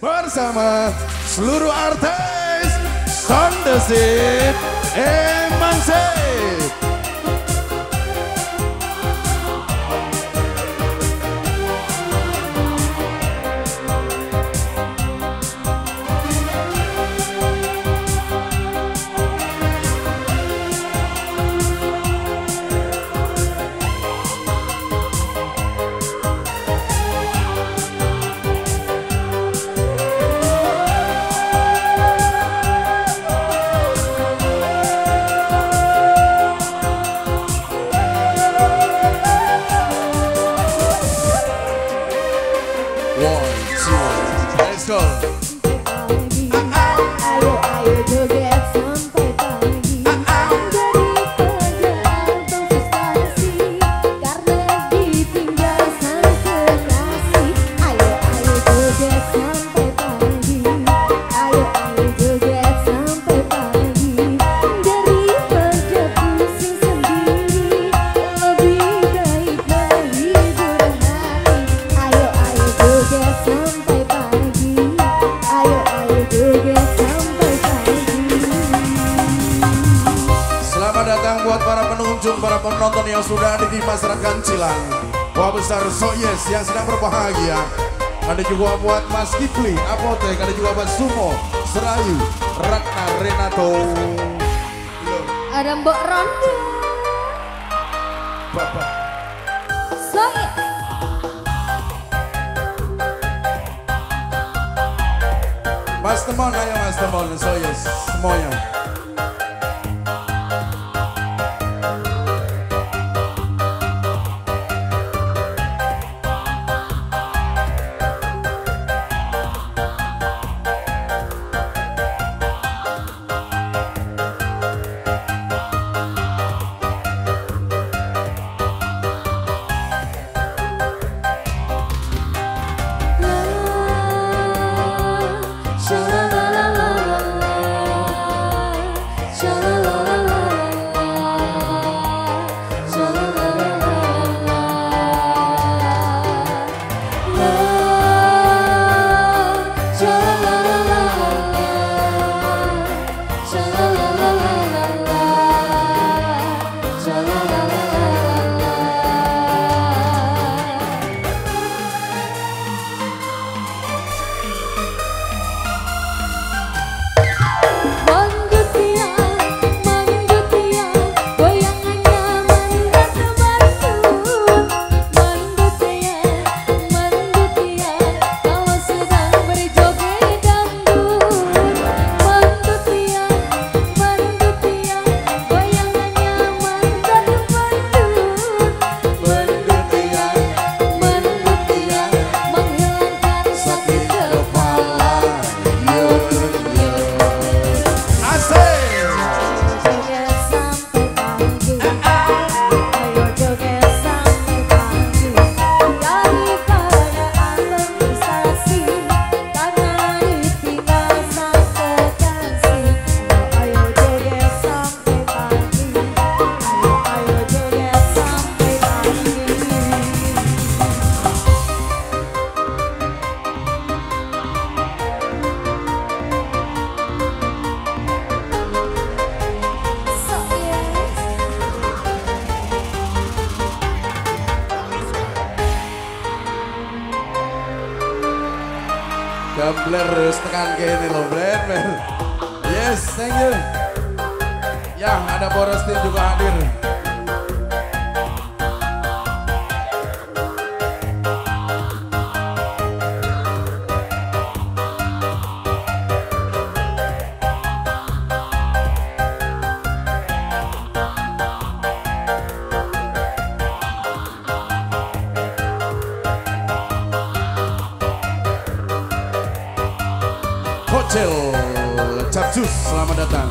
bersama seluruh artis Sondesit Emansip. Goodbye. Para penonton yang sudah ada di masyarakat Cilang. Wah besar Soyes yang sedang berbahagia. Ada juga buat Mas Kipli, Apotek, ada juga buat Sumo, Serayu, Ratna Renato. Ada Mbok Ronda. Bapak. Soyes. Mas Temon, ayo Mas Temon, Soyes, semuanya. Gambler terus tekan kene lo Bler. Yes, thank you. Ya, ada Boros Team juga hadir. Selamat datang.